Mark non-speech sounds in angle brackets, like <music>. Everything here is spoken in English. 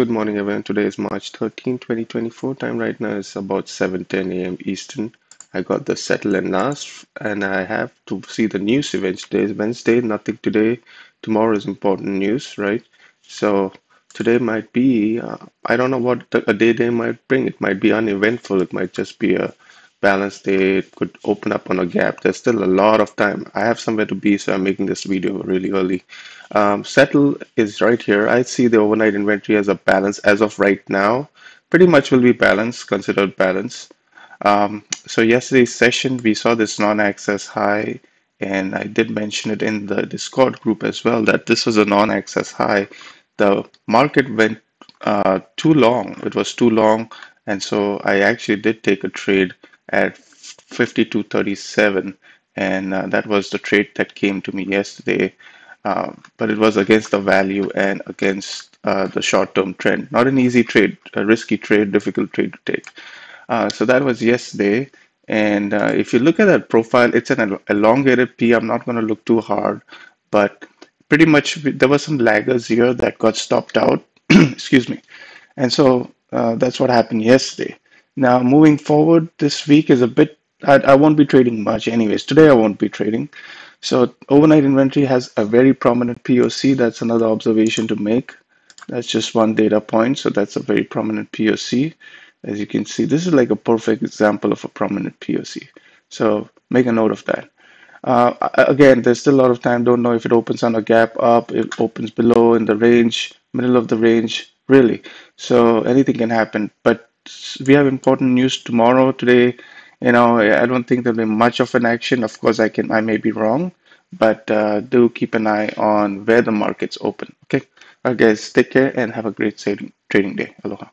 Good morning, everyone. Today is March 13, 2024. Time right now is about 7:10 a.m. Eastern. I got the settle and last, and I have to see the news events. Today is Wednesday, nothing today. Tomorrow is important news, right? So today might be, uh, I don't know what a day day might bring. It might be uneventful. It might just be a balanced day. Could open up on a gap. There's still a lot of time. I have somewhere to be, so I'm making this video really early. Um, settle is right here. I see the overnight inventory as a balance as of right now. Pretty much will be balanced, considered balance. Um, so yesterday's session, we saw this non-excess high, and I did mention it in the Discord group as well that this was a non-excess high. The market went uh, too long. It was too long, and so I actually did take a trade at 52.37, and uh, that was the trade that came to me yesterday. Um, but it was against the value and against uh, the short-term trend. Not an easy trade, a risky trade, difficult trade to take. Uh, so that was yesterday. And uh, if you look at that profile, it's an elongated P. I'm not going to look too hard, but pretty much there were some laggers here that got stopped out. <clears throat> Excuse me. And so uh, that's what happened yesterday. Now, moving forward, this week is a bit, I, I won't be trading much anyways. Today I won't be trading. So overnight inventory has a very prominent POC. That's another observation to make. That's just one data point. So that's a very prominent POC. As you can see, this is like a perfect example of a prominent POC. So make a note of that. Uh, again, there's still a lot of time. Don't know if it opens on a gap up, it opens below in the range, middle of the range, really. So anything can happen. But we have important news tomorrow. Today, you know, I don't think there'll be much of an action. Of course, I can, I may be wrong, but uh, do keep an eye on where the markets open. Okay, right, guys, take care and have a great trading day. Aloha.